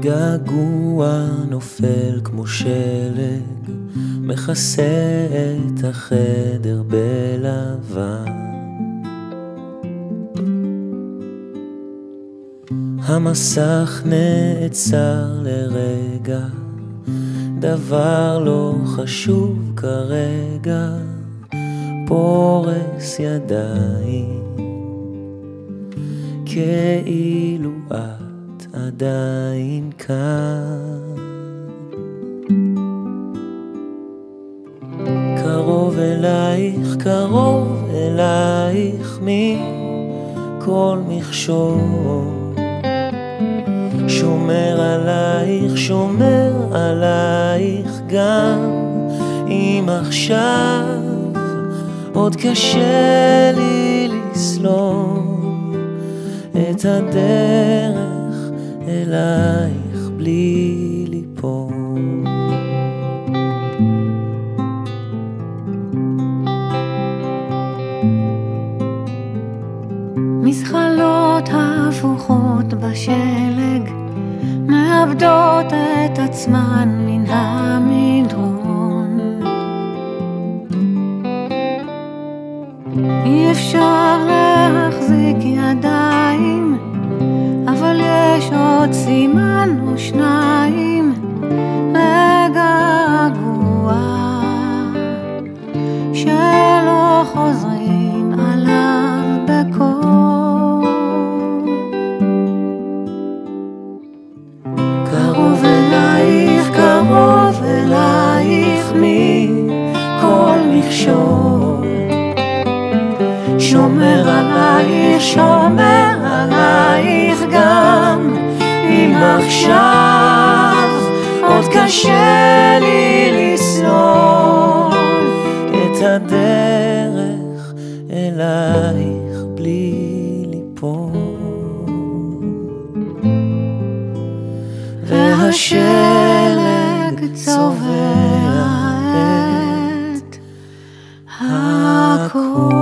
געגוע נופל כמו שלג, מכסה את החדר בלבן. המסך נעצר לרגע, דבר לא חשוב כרגע, פורס ידיים, כאילו את עדיין כאן. קרוב אלייך, קרוב אלייך מכל מכשול. שומר עלייך, שומר עלייך גם אם עכשיו עוד קשה לי לסלול את הדרך אלייך בלי ליפול. מזחלות הפוכות בשלג מאבדות את עצמן מן המדרון. שניים לגעגוע שלא חוזרים עליו בקול. קרוב אלייך, קרוב אלייך מכל מכשול. שומר עלייך, שומר עלייך עכשיו עוד קשה לי לסלול את הדרך אלייך בלי ליפול. והשלג צובע את הכל.